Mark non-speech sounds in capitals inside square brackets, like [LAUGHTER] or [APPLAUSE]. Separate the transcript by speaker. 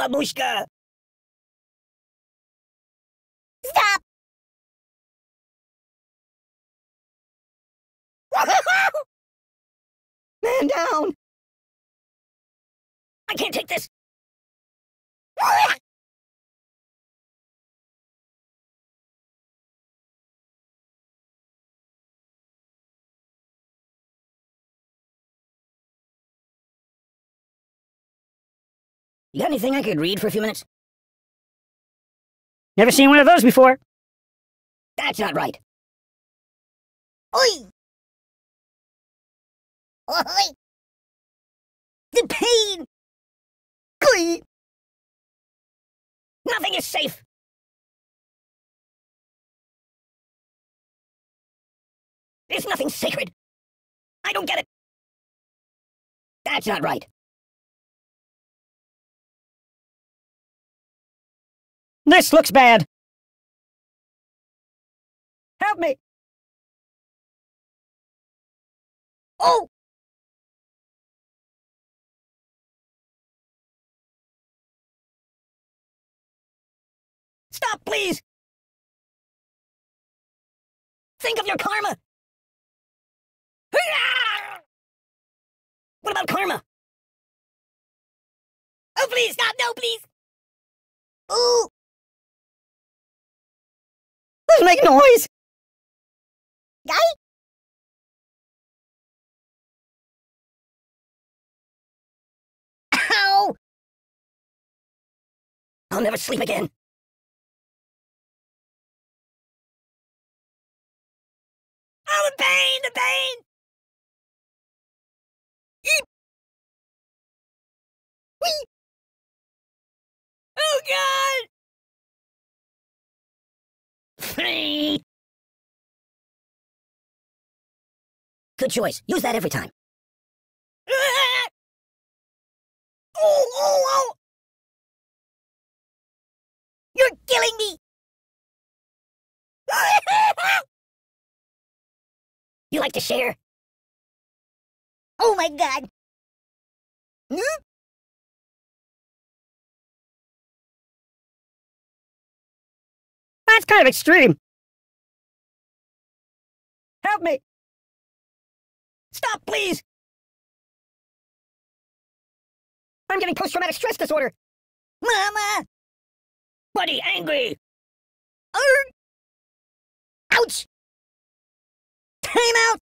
Speaker 1: Babushka!
Speaker 2: Stop!
Speaker 1: Man [LAUGHS] down! I can't take this! [LAUGHS] You got anything I could read for a few minutes?
Speaker 3: Never seen one of those before.
Speaker 1: That's not right.
Speaker 2: Oi! Oi! The pain! Oi!
Speaker 1: Nothing is safe! There's nothing sacred! I don't get it! That's not right.
Speaker 3: This looks bad. Help me.
Speaker 2: Oh!
Speaker 1: Stop, please! Think of your karma! What about karma?
Speaker 2: Oh, please, stop! No, please! Ooh!
Speaker 3: Let's make noise.
Speaker 2: Guy? Ow!
Speaker 1: I'll never sleep again.
Speaker 2: Oh, the pain! The pain!
Speaker 1: Good choice. Use that every time. [LAUGHS]
Speaker 2: Oh, oh, oh! You're killing me! [LAUGHS]
Speaker 1: You like to share?
Speaker 2: oh my god! Hmm?
Speaker 3: That's kind of extreme. Help me.
Speaker 1: Stop, please! I'm getting post-traumatic stress disorder!
Speaker 2: Mama!
Speaker 1: Buddy, angry!
Speaker 2: Ouch! Time out!